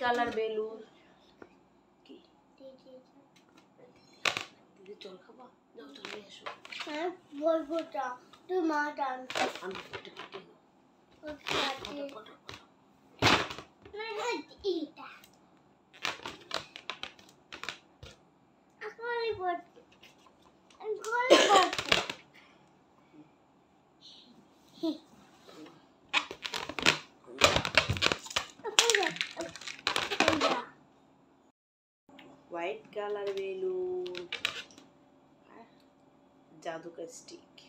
Colour balloon কি দিদি জল খাবা যাও জল নিয়ে এসো হ্যাঁ বলবো তো তোমার দাম আমি ফুটে ফুটে ওখানে ফটো ফটো এটা আকলি পড়তে আকলি পড়তে White colour వేలు. జాదుక స్టిక్.